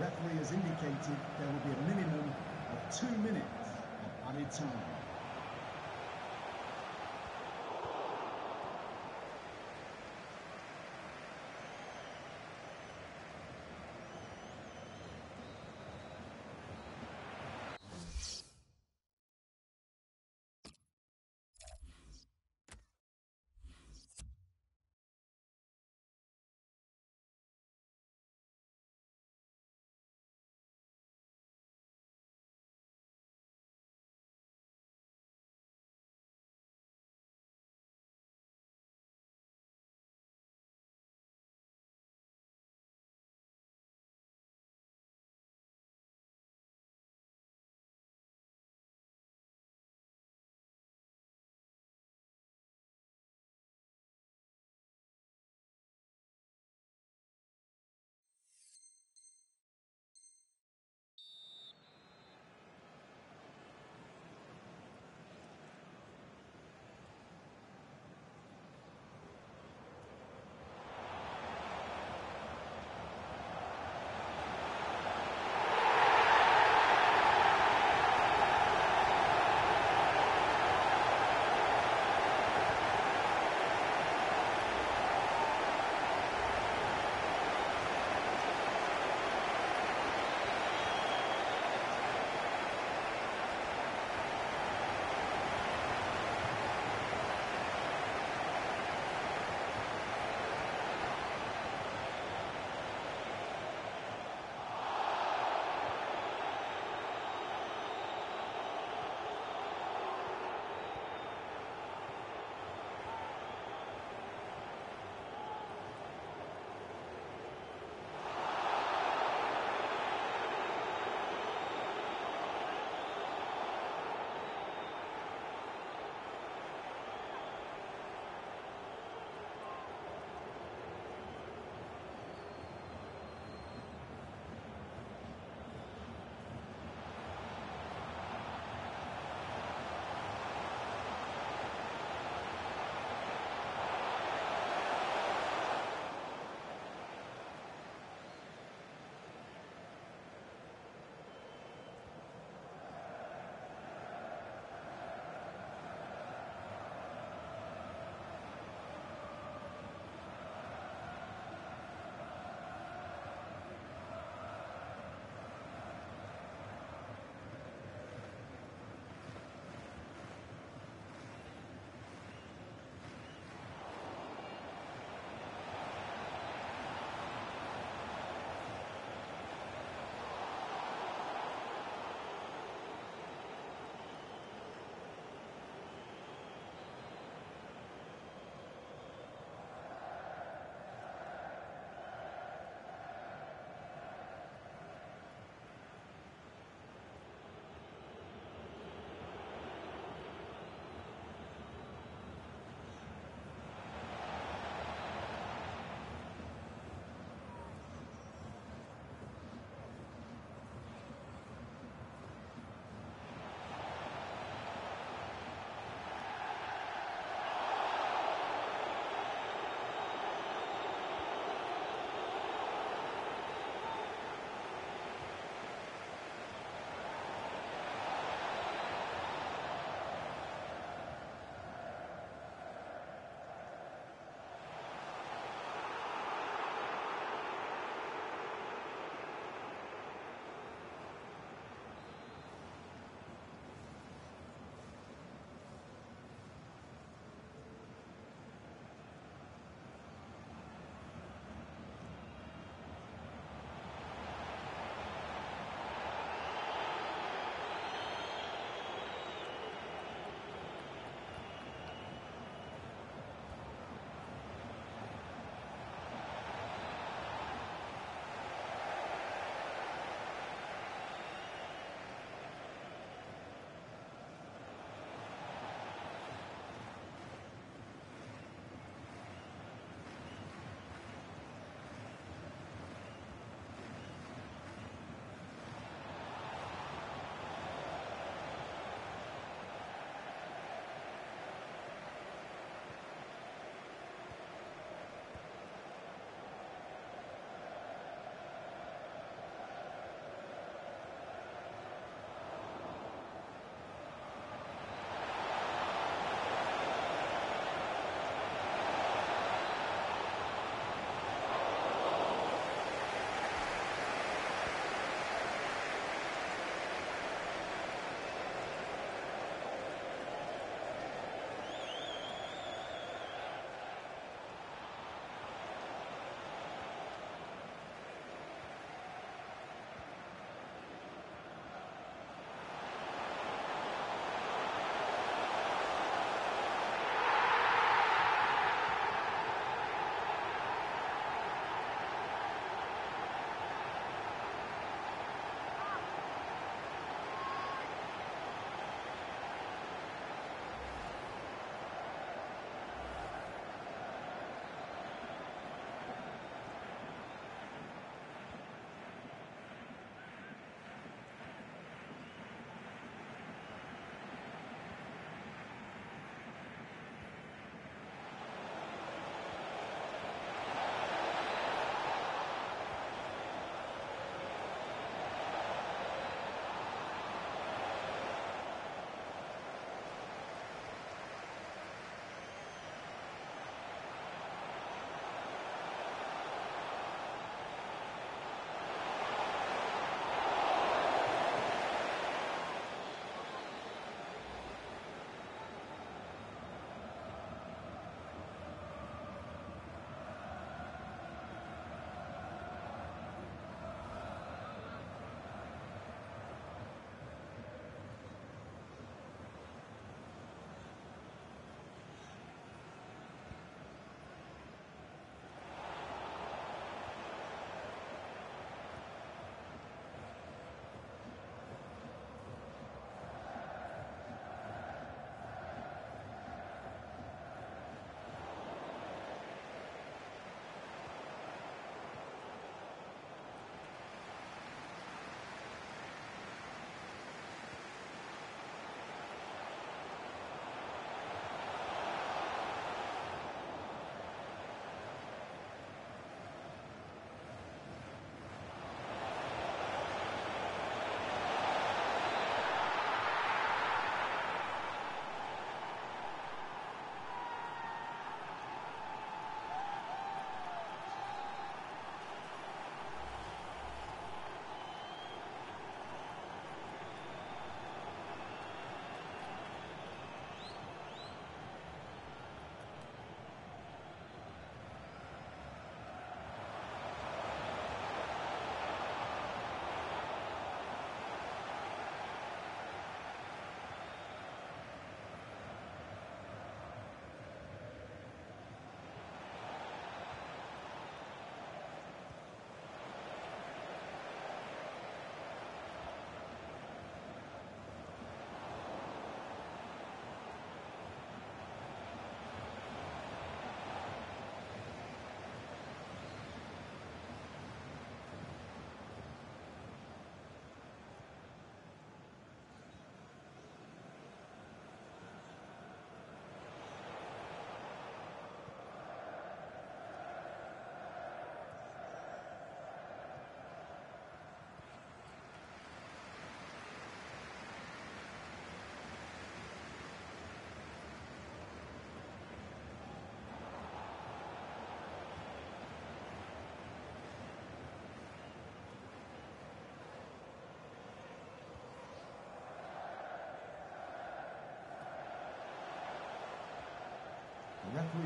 Referee has indicated there will be a minimum of two minutes of added time.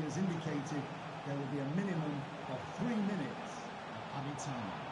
Has indicated there will be a minimum of three minutes of added time.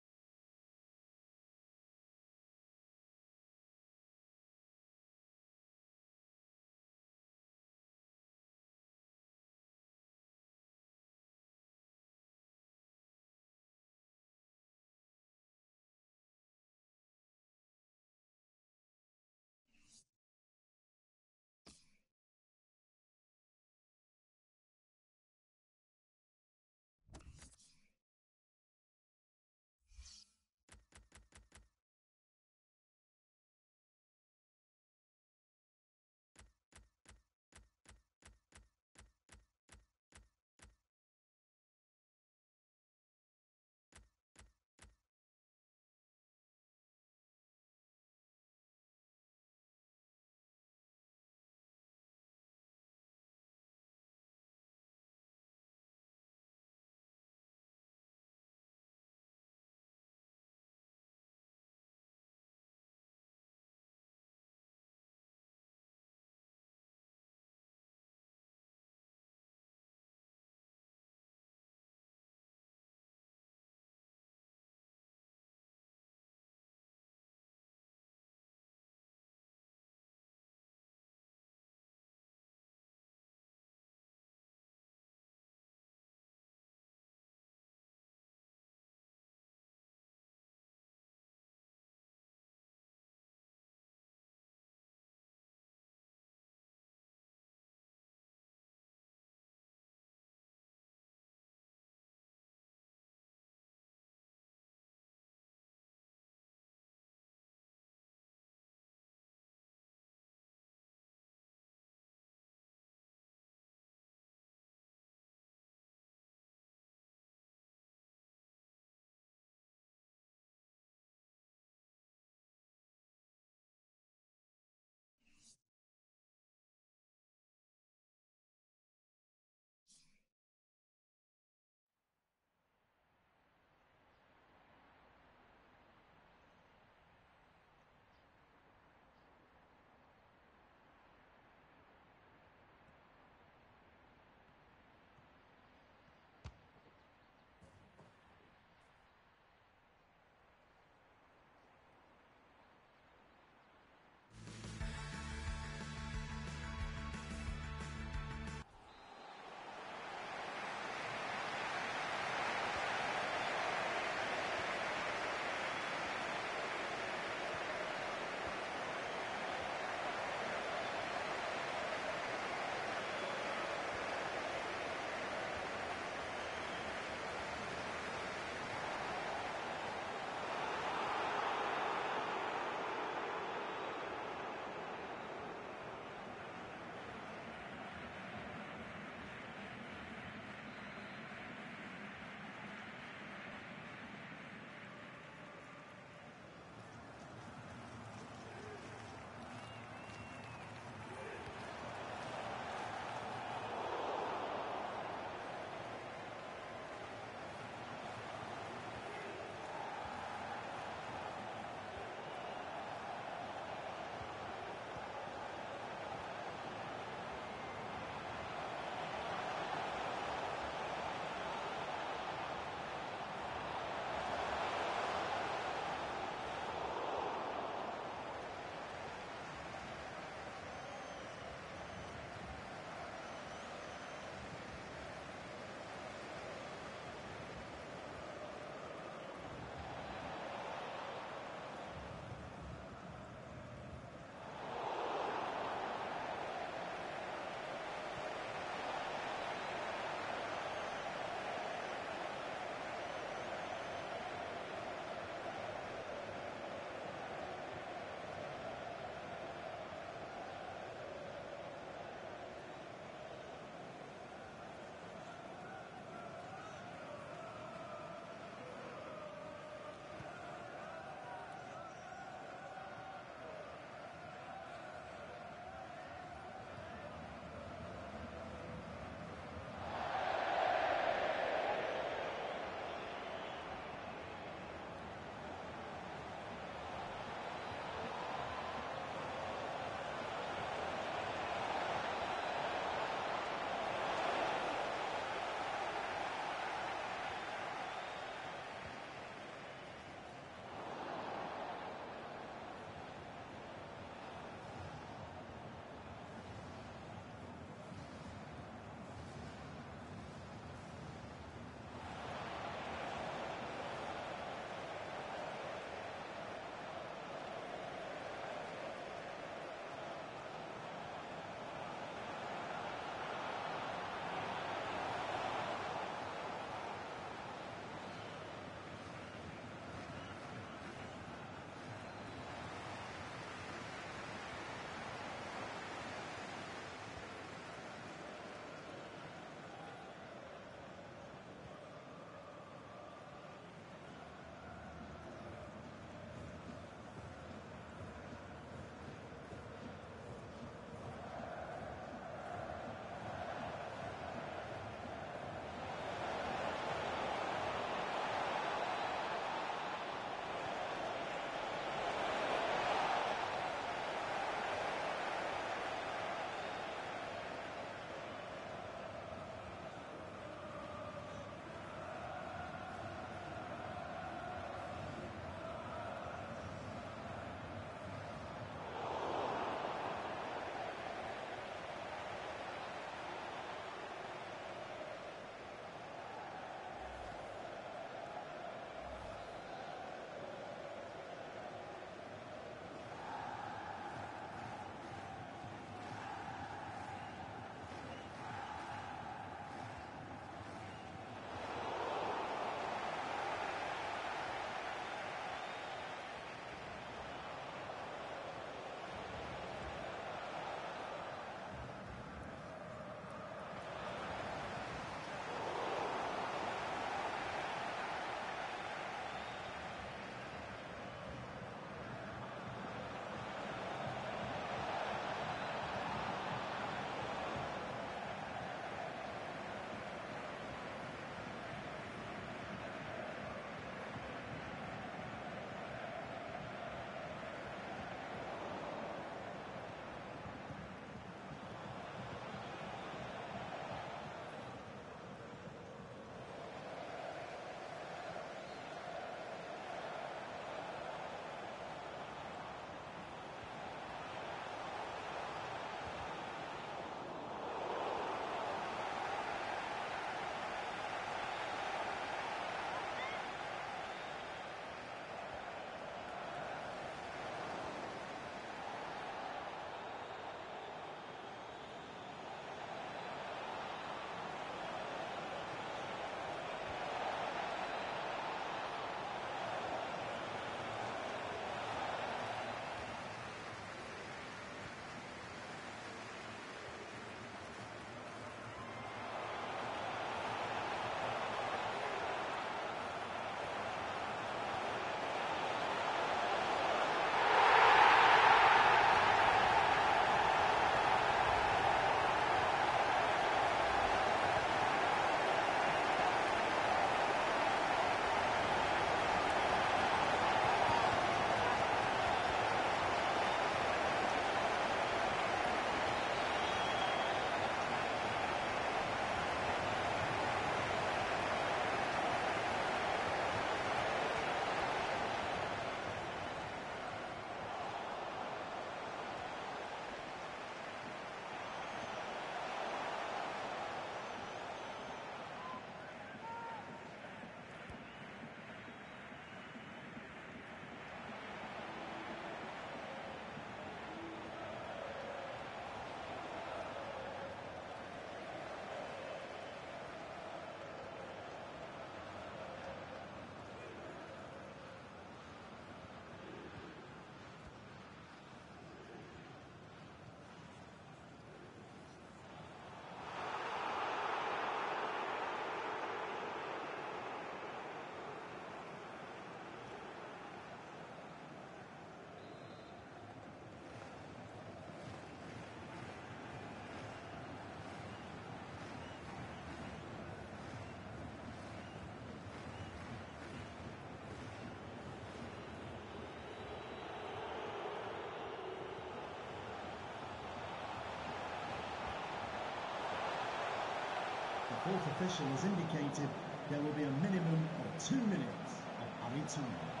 Fourth official has indicated there will be a minimum of two minutes of added time.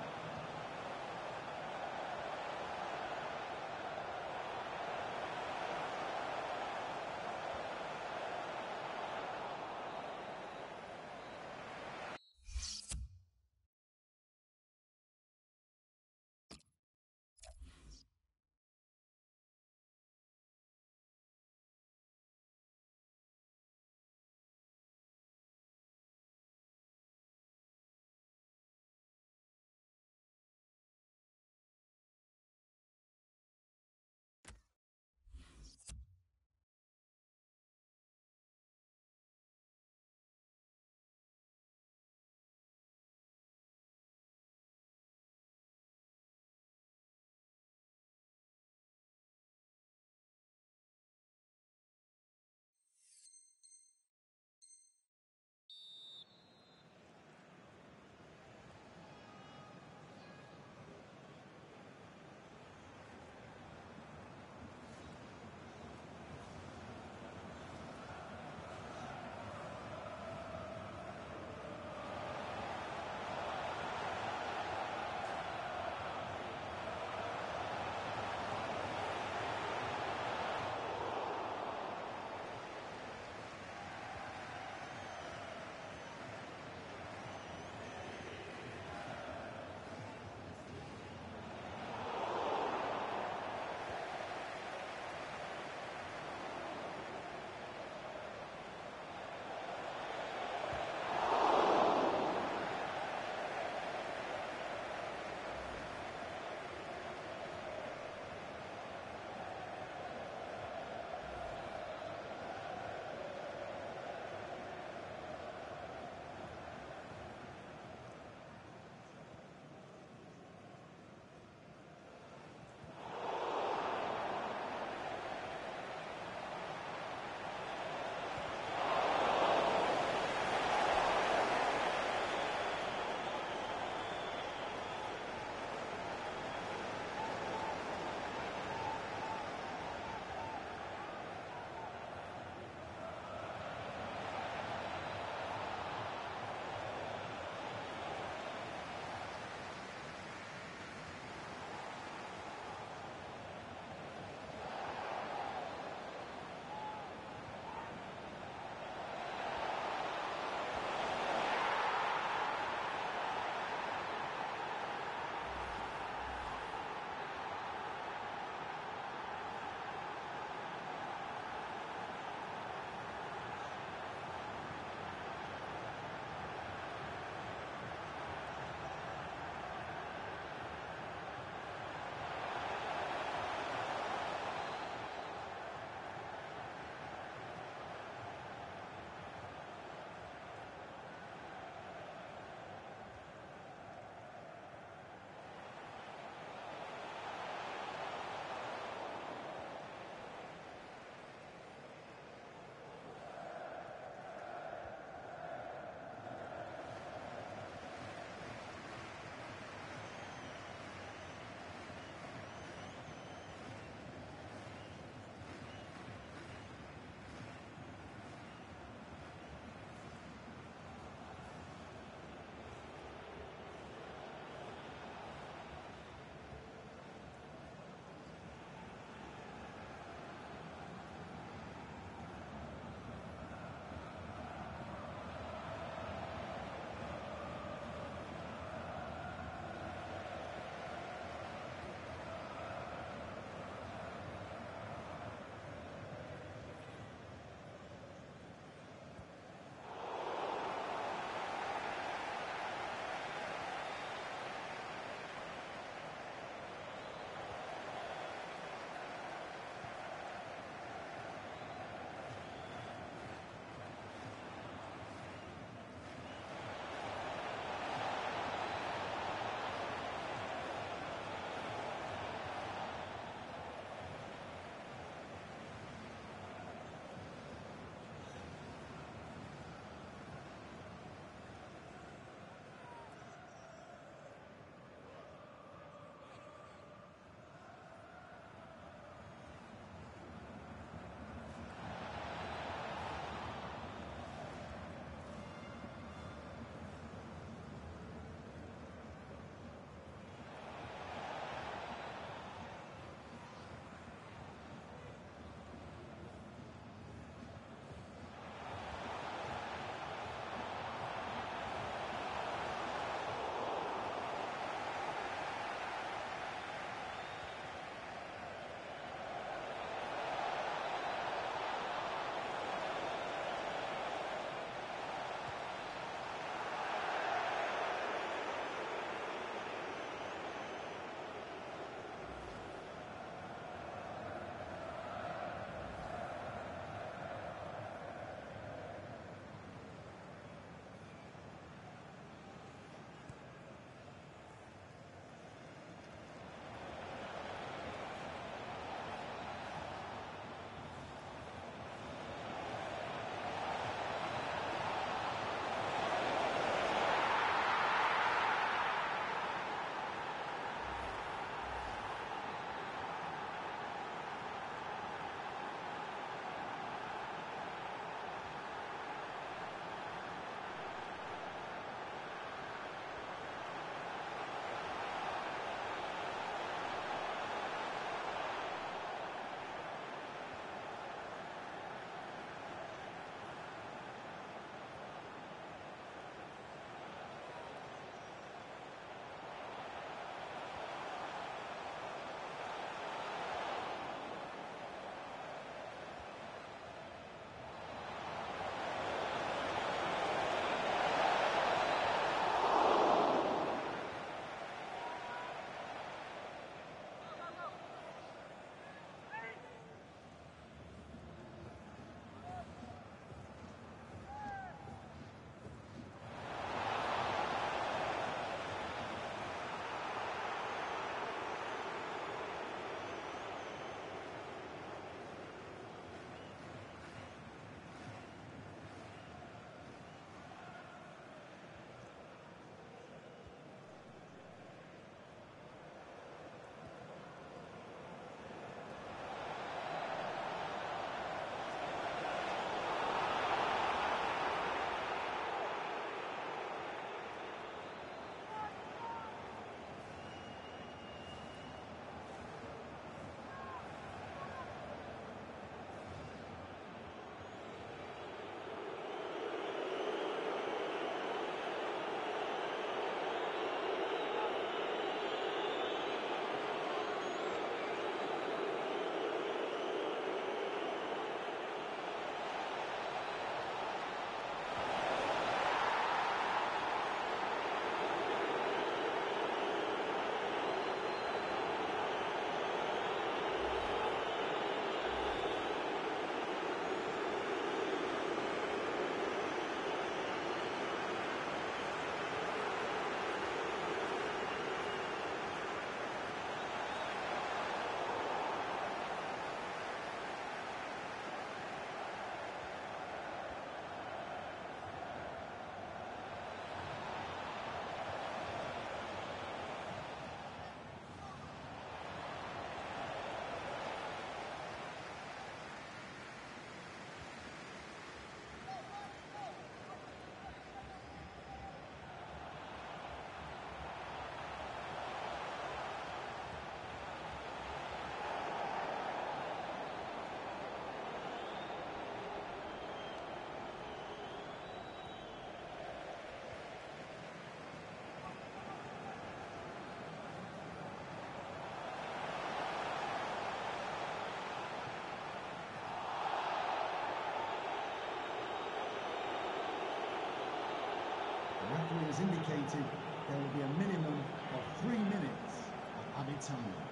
Indicated there will be a minimum of three minutes of added time.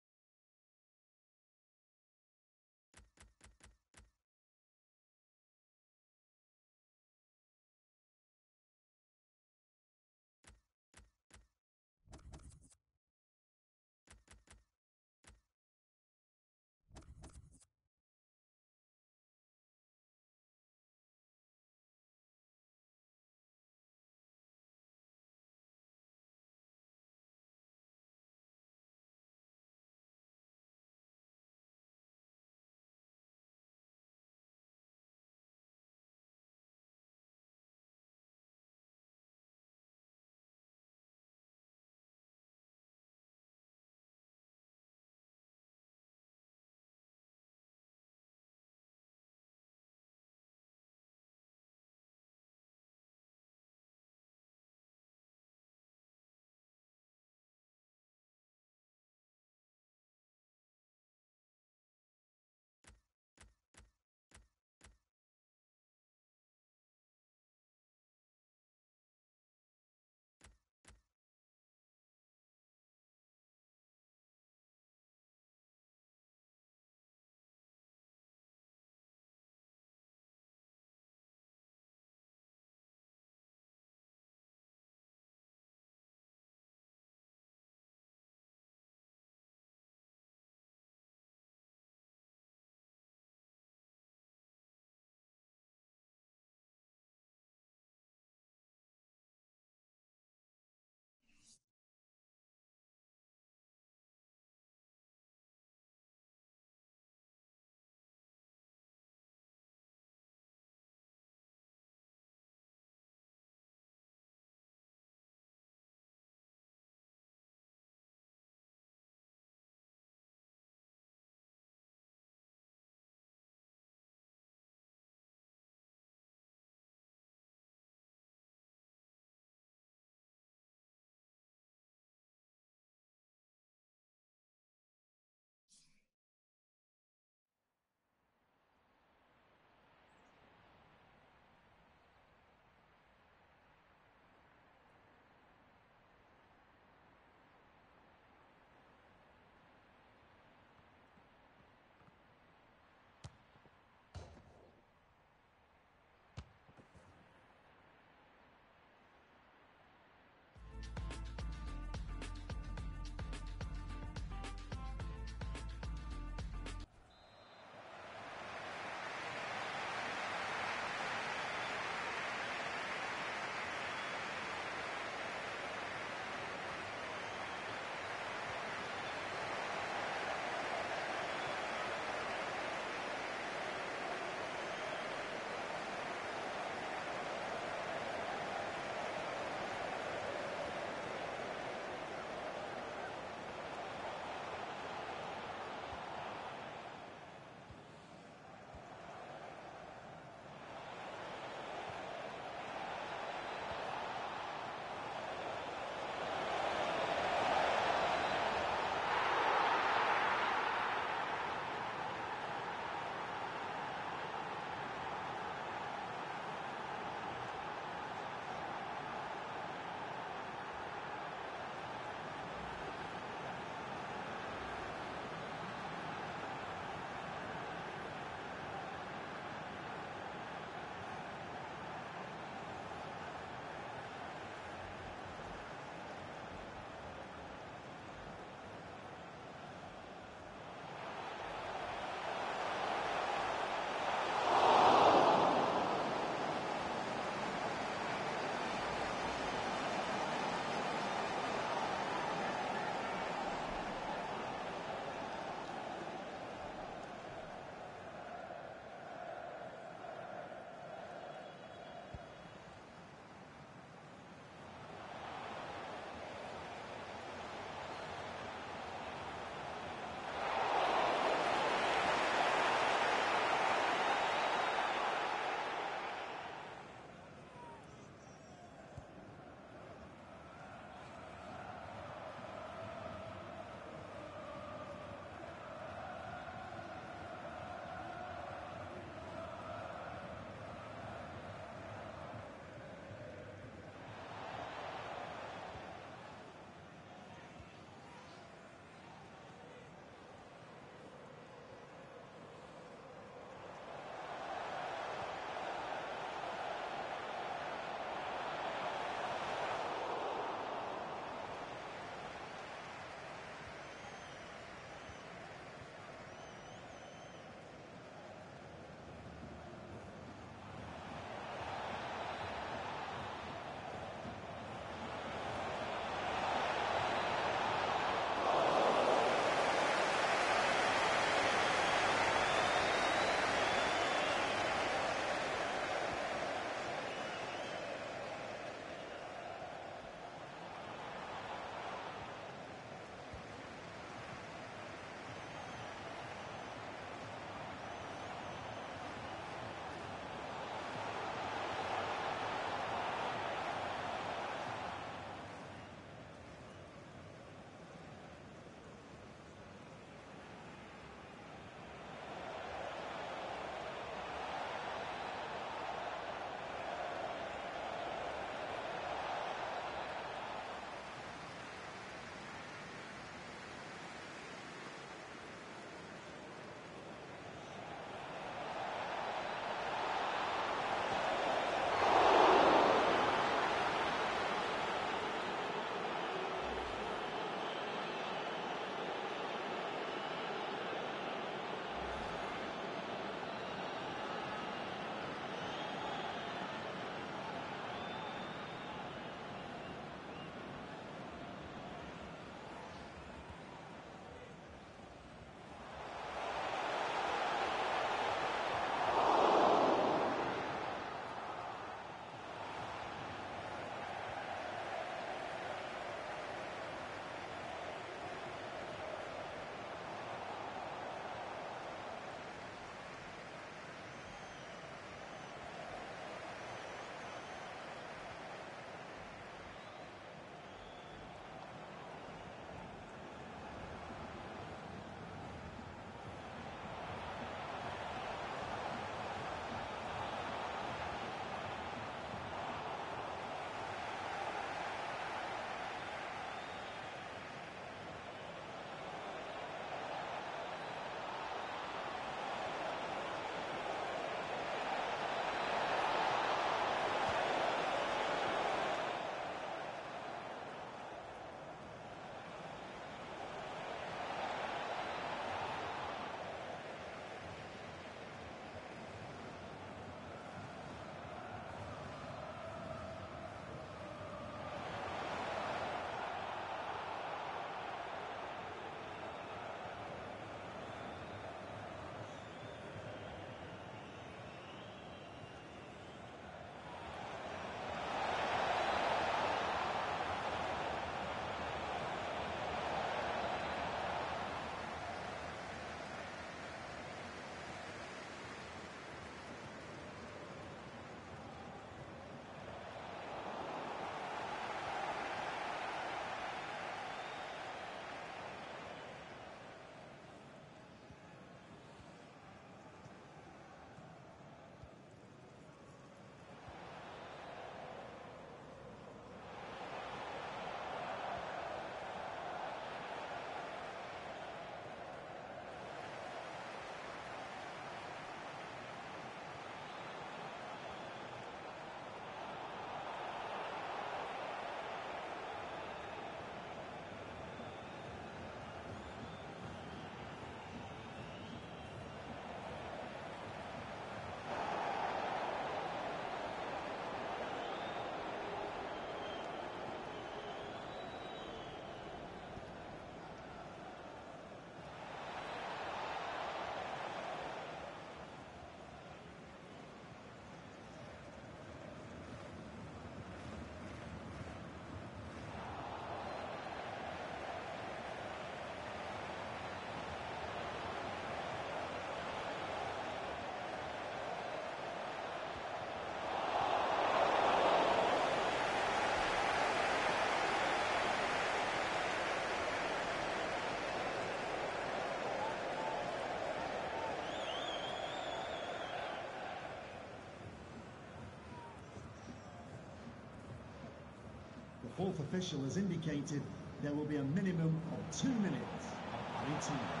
Fourth official has indicated there will be a minimum of two minutes of added time.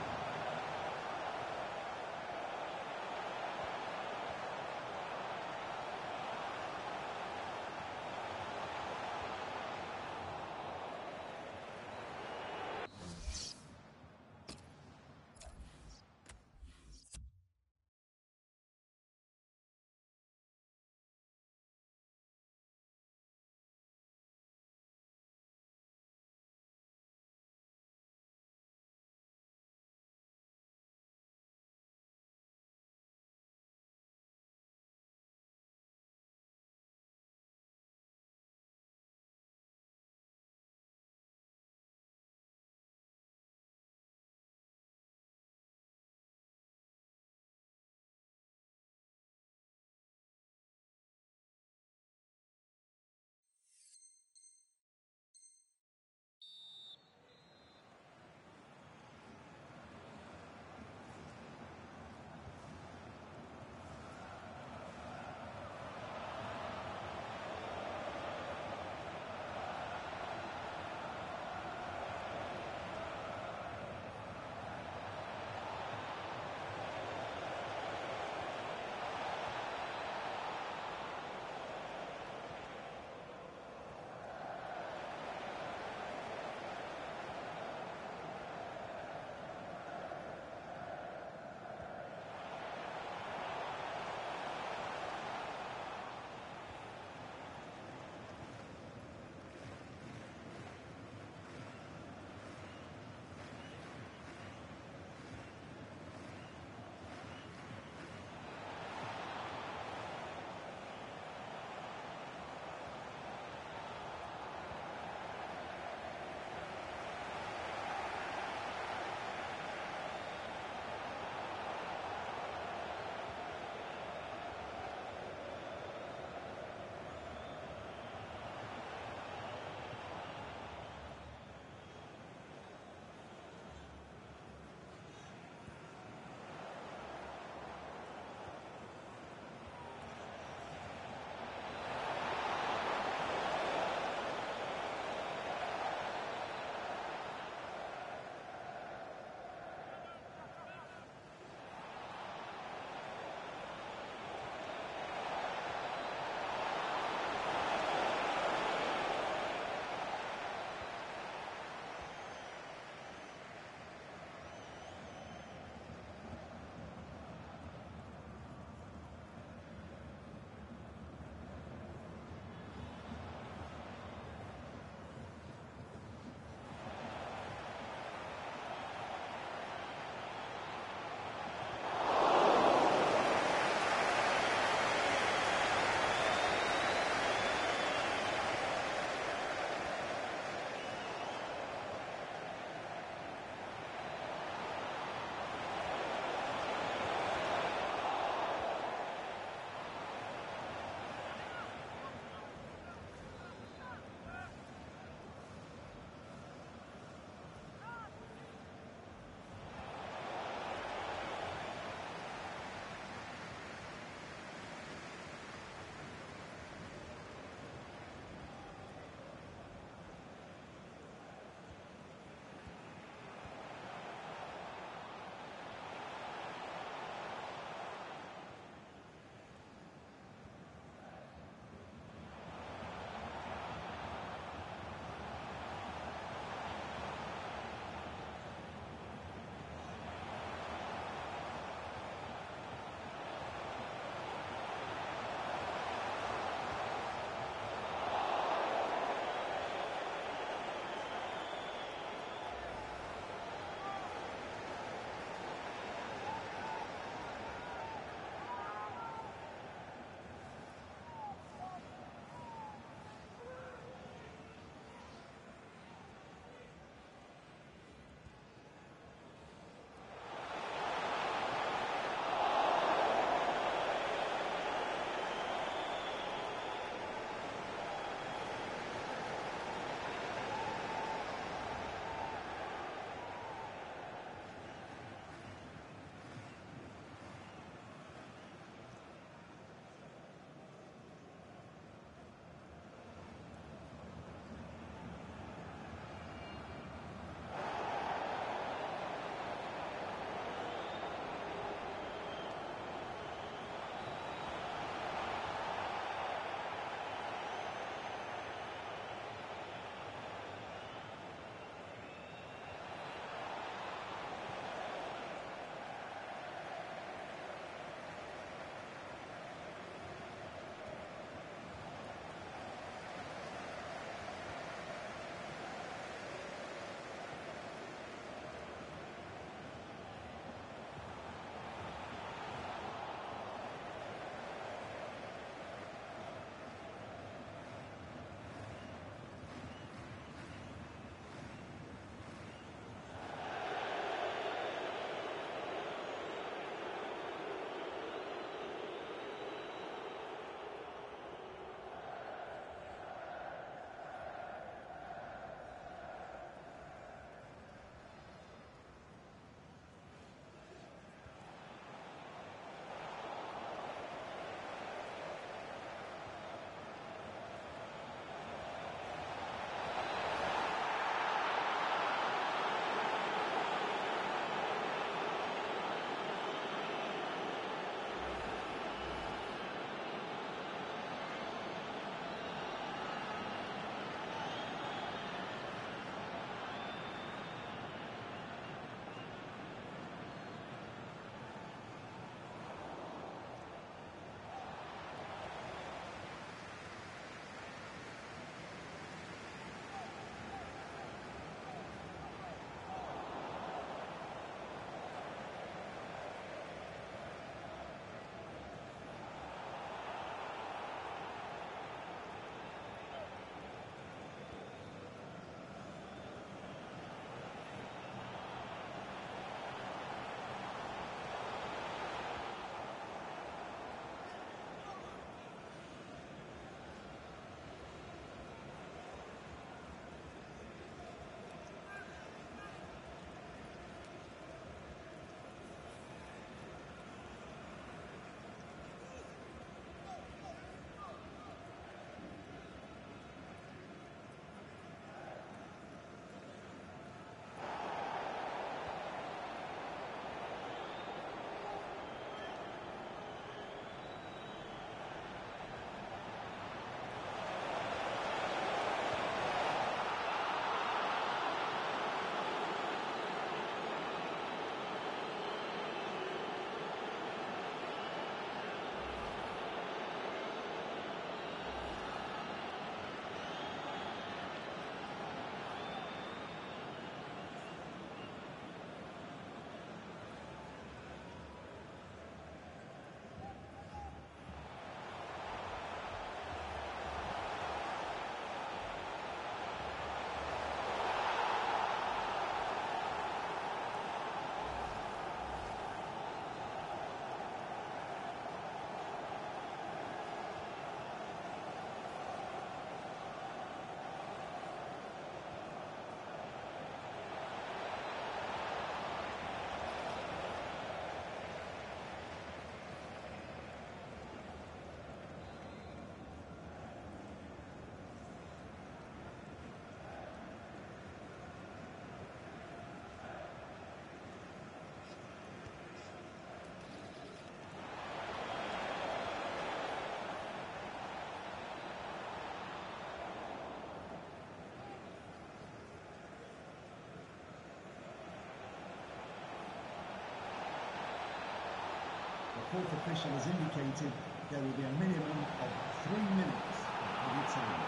Fourth official has indicated there will be a minimum of three minutes of added time.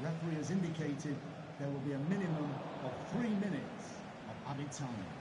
Referee has indicated there will be a minimum of three minutes of added time.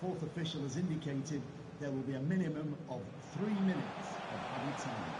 Fourth official has indicated there will be a minimum of three minutes of added time.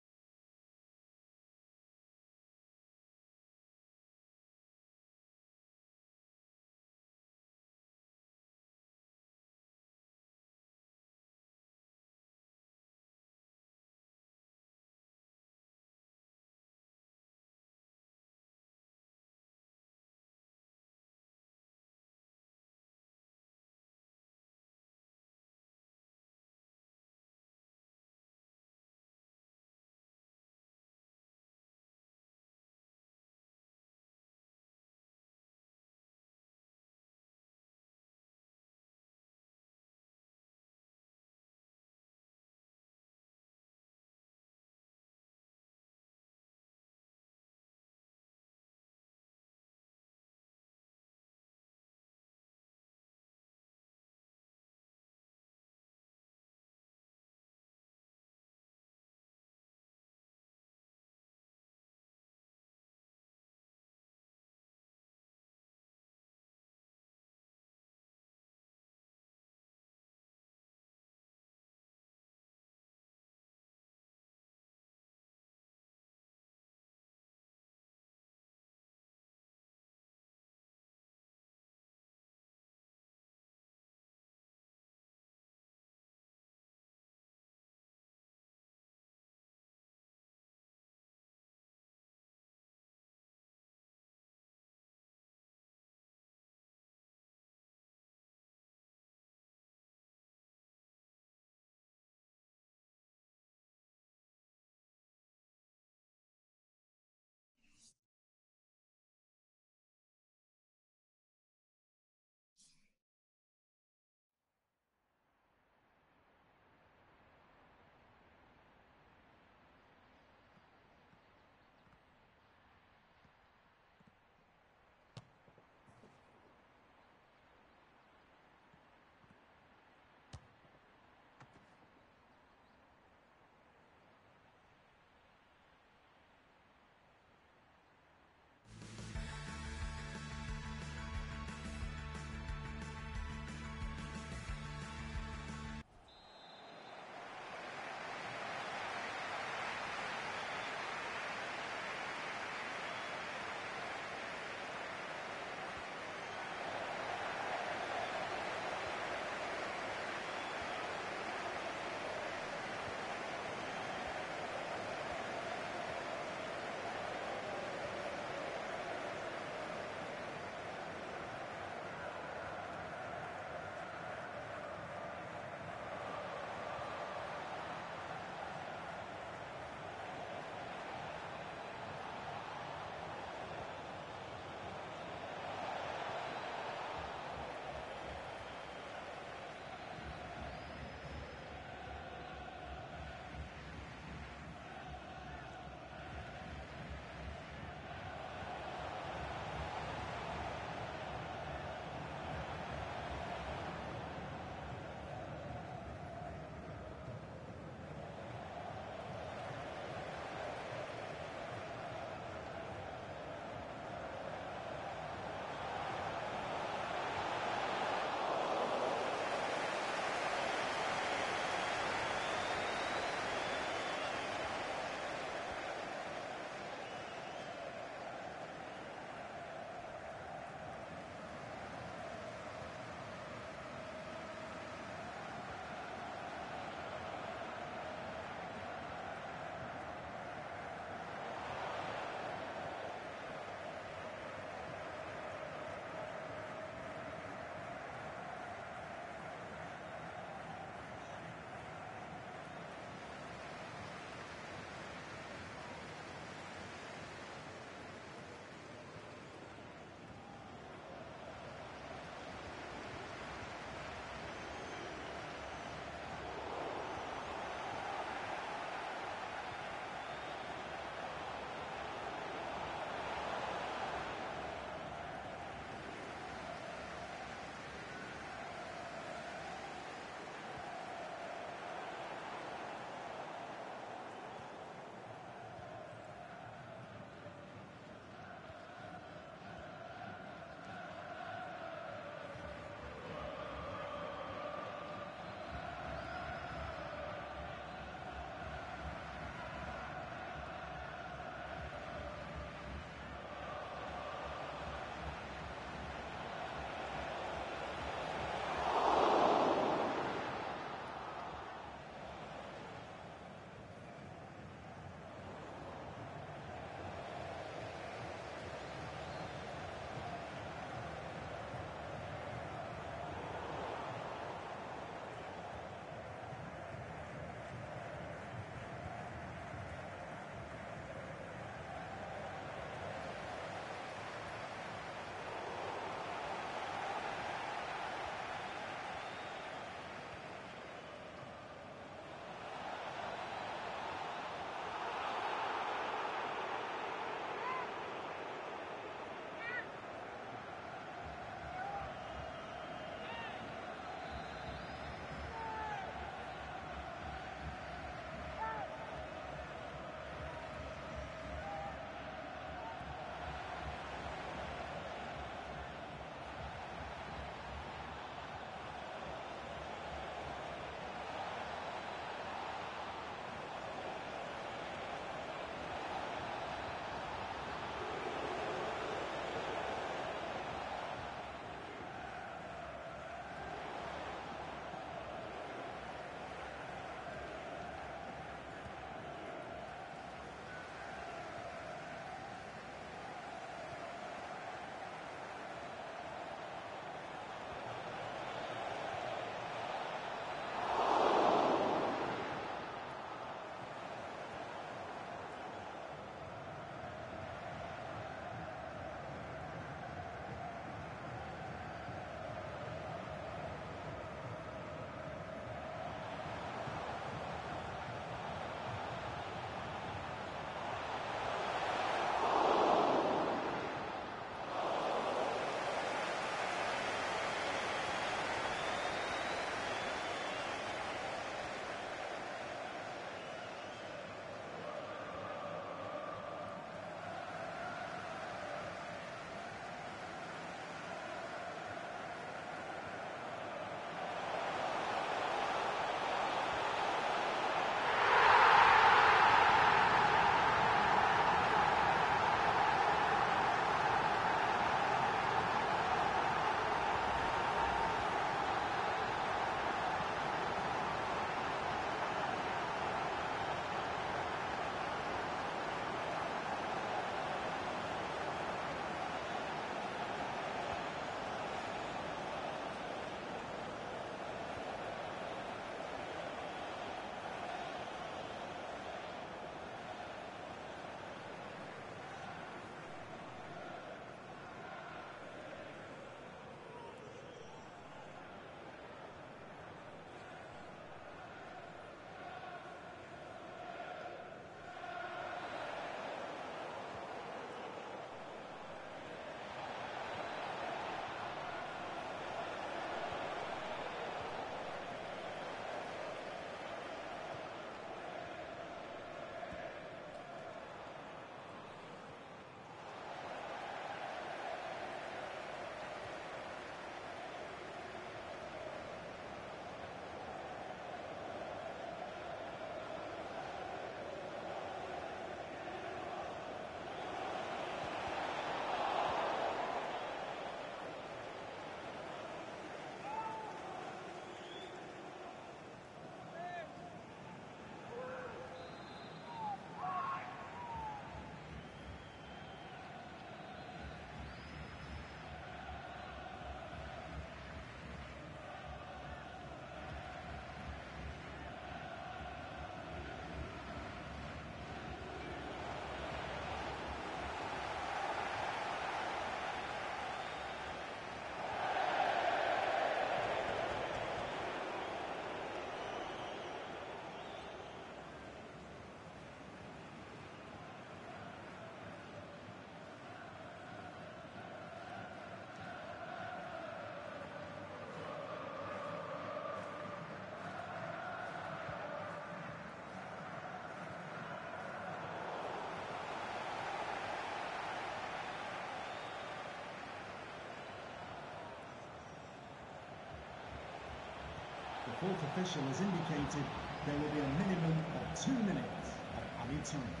Fourth official has indicated there will be a minimum of two minutes of added time.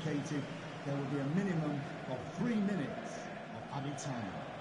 Completed, there will be a minimum of three minutes of added time.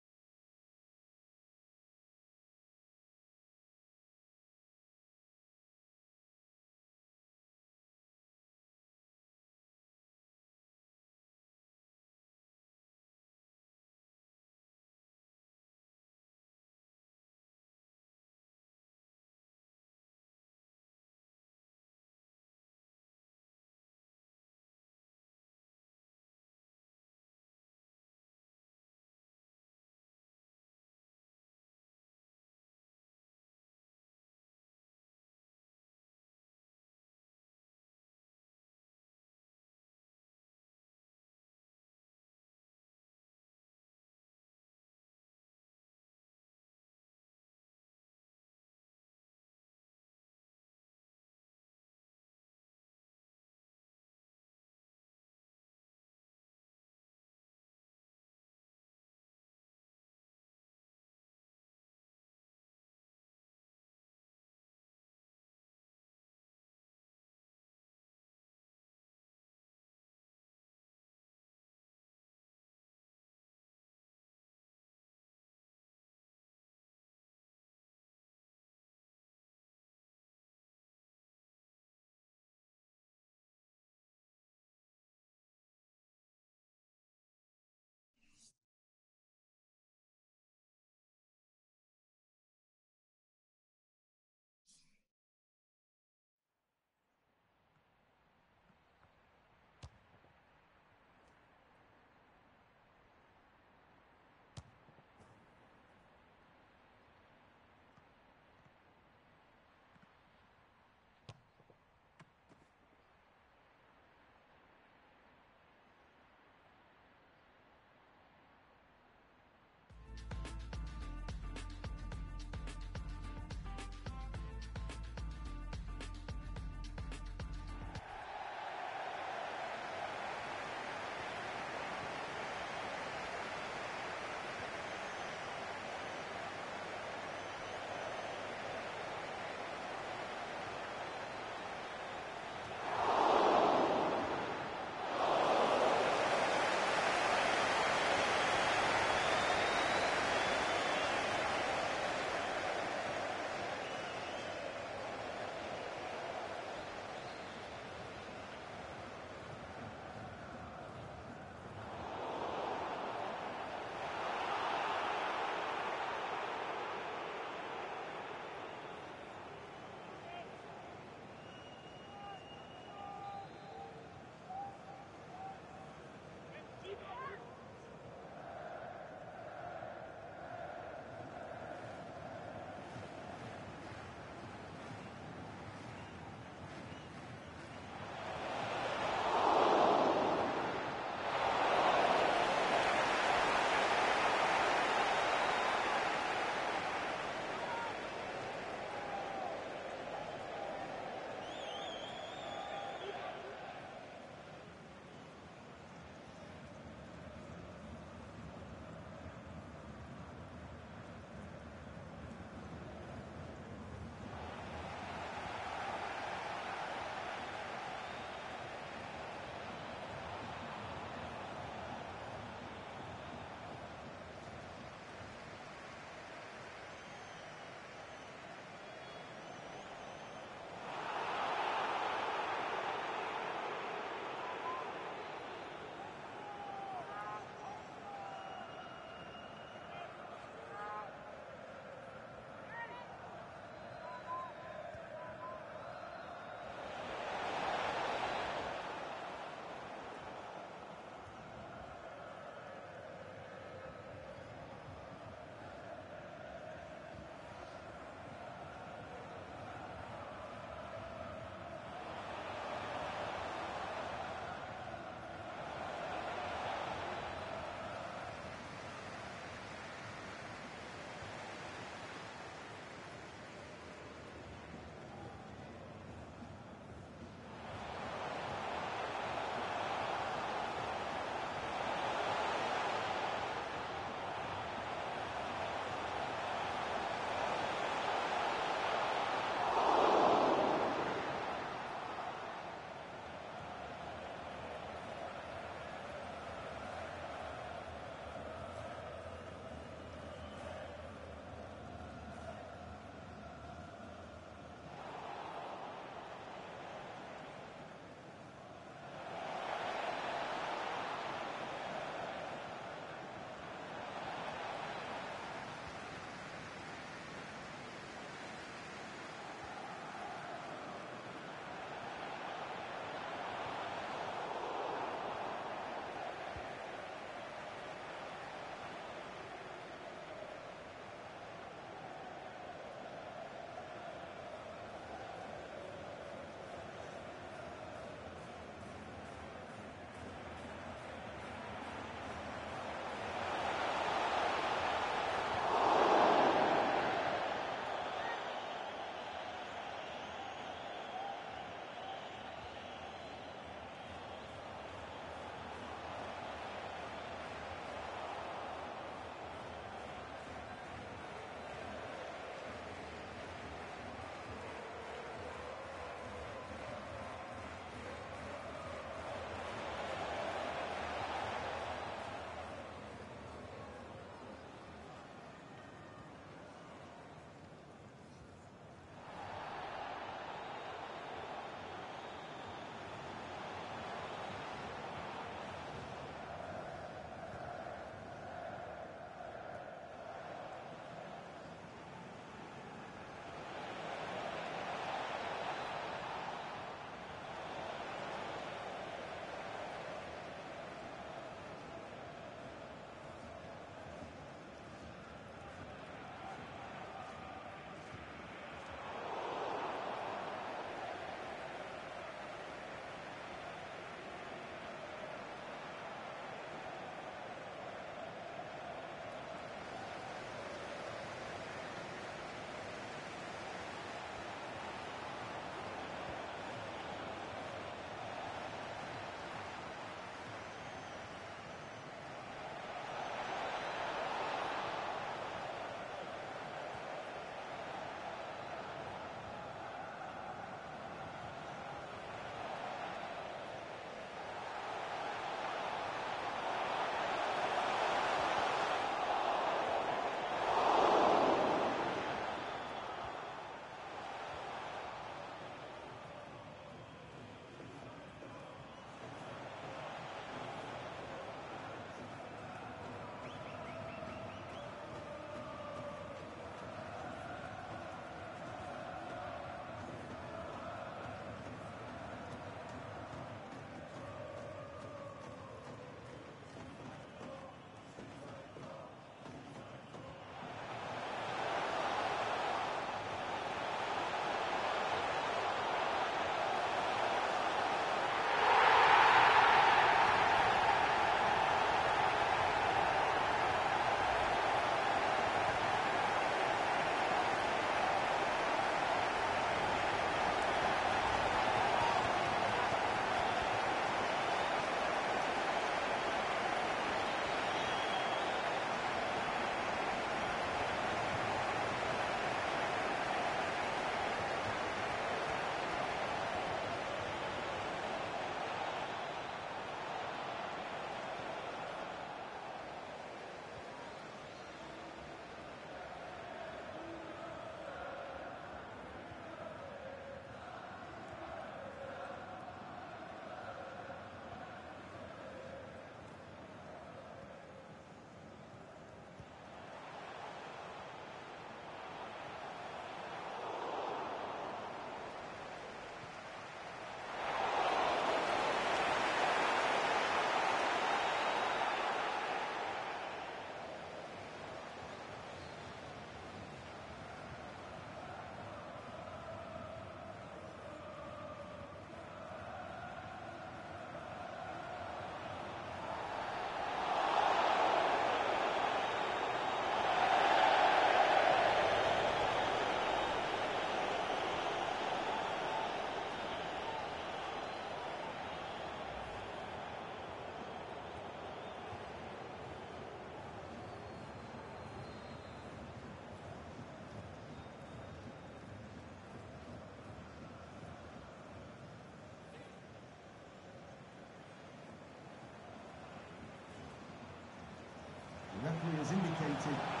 penalty.